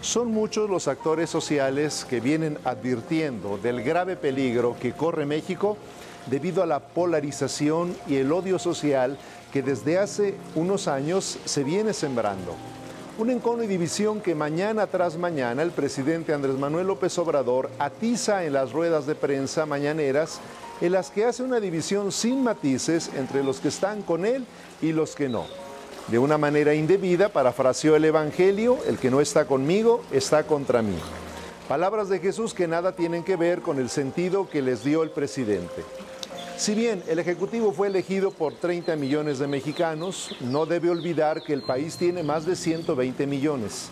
Son muchos los actores sociales que vienen advirtiendo del grave peligro que corre México debido a la polarización y el odio social que desde hace unos años se viene sembrando. Un encono y división que mañana tras mañana el presidente Andrés Manuel López Obrador atiza en las ruedas de prensa mañaneras en las que hace una división sin matices entre los que están con él y los que no. De una manera indebida, parafraseó el Evangelio, el que no está conmigo está contra mí. Palabras de Jesús que nada tienen que ver con el sentido que les dio el presidente. Si bien el Ejecutivo fue elegido por 30 millones de mexicanos, no debe olvidar que el país tiene más de 120 millones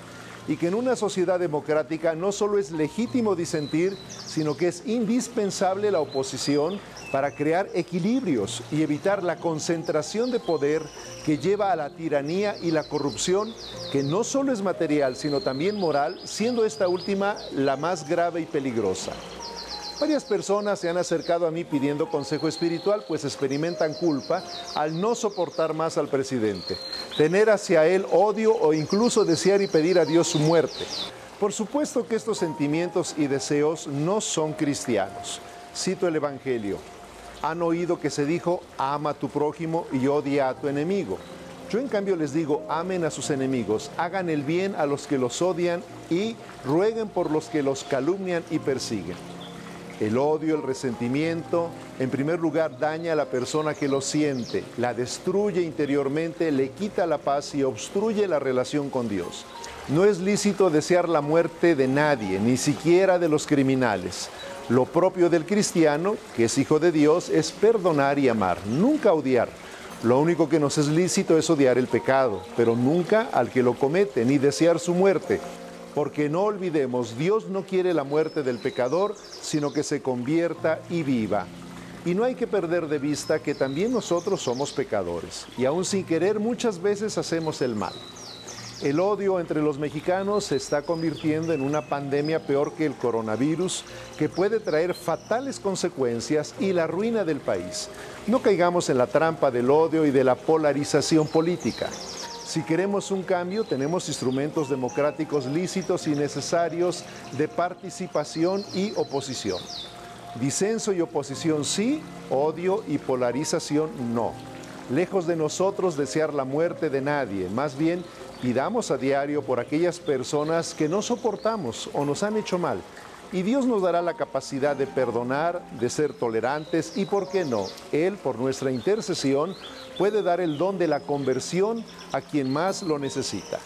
y que en una sociedad democrática no solo es legítimo disentir, sino que es indispensable la oposición para crear equilibrios y evitar la concentración de poder que lleva a la tiranía y la corrupción, que no solo es material, sino también moral, siendo esta última la más grave y peligrosa. Varias personas se han acercado a mí pidiendo consejo espiritual, pues experimentan culpa al no soportar más al presidente, tener hacia él odio o incluso desear y pedir a Dios su muerte. Por supuesto que estos sentimientos y deseos no son cristianos. Cito el Evangelio. Han oído que se dijo, ama a tu prójimo y odia a tu enemigo. Yo en cambio les digo, amen a sus enemigos, hagan el bien a los que los odian y rueguen por los que los calumnian y persiguen. El odio, el resentimiento, en primer lugar, daña a la persona que lo siente, la destruye interiormente, le quita la paz y obstruye la relación con Dios. No es lícito desear la muerte de nadie, ni siquiera de los criminales. Lo propio del cristiano, que es hijo de Dios, es perdonar y amar, nunca odiar. Lo único que nos es lícito es odiar el pecado, pero nunca al que lo comete, ni desear su muerte, porque no olvidemos, Dios no quiere la muerte del pecador, sino que se convierta y viva. Y no hay que perder de vista que también nosotros somos pecadores, y aún sin querer muchas veces hacemos el mal. El odio entre los mexicanos se está convirtiendo en una pandemia peor que el coronavirus, que puede traer fatales consecuencias y la ruina del país. No caigamos en la trampa del odio y de la polarización política. Si queremos un cambio, tenemos instrumentos democráticos lícitos y necesarios de participación y oposición. Disenso y oposición sí, odio y polarización no. Lejos de nosotros desear la muerte de nadie, más bien pidamos a diario por aquellas personas que no soportamos o nos han hecho mal. Y Dios nos dará la capacidad de perdonar, de ser tolerantes y, ¿por qué no? Él, por nuestra intercesión, puede dar el don de la conversión a quien más lo necesita.